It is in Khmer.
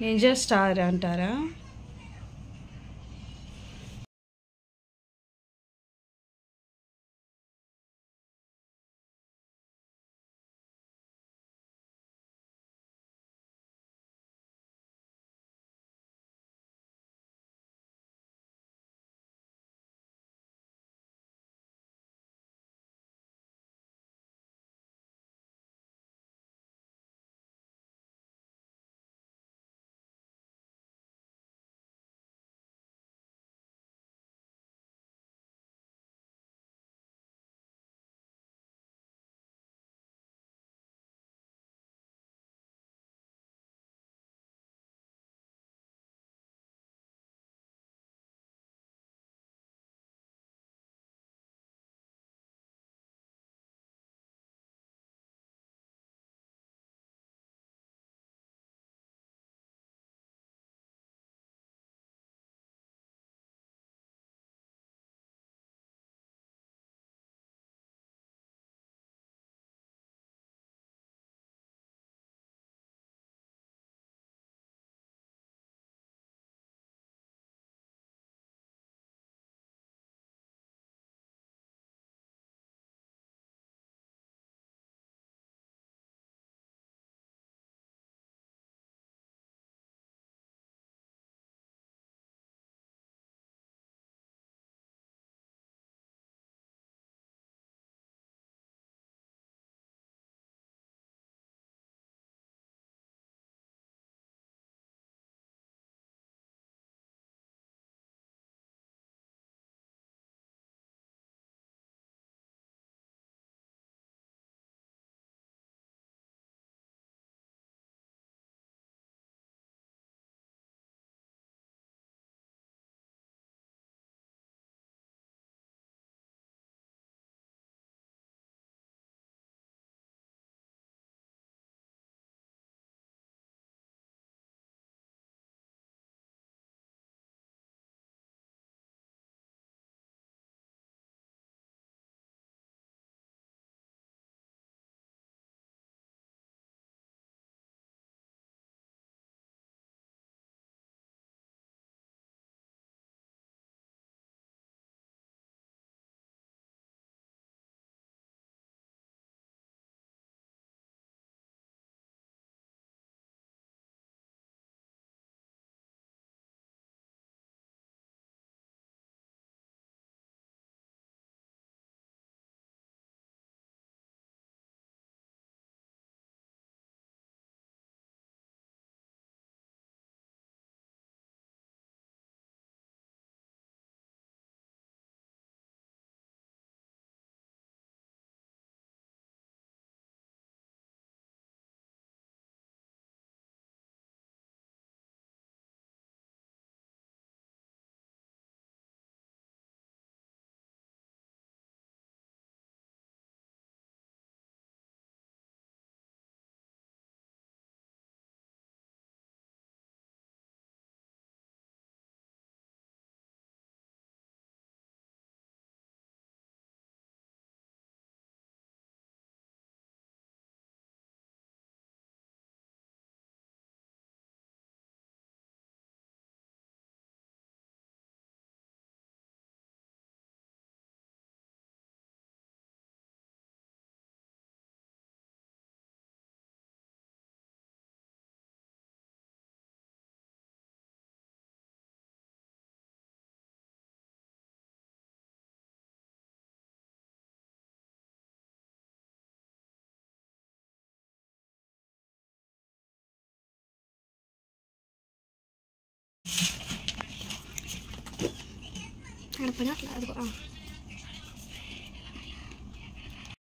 Ninja star అంటారా? Harap banyak lah, aku ah.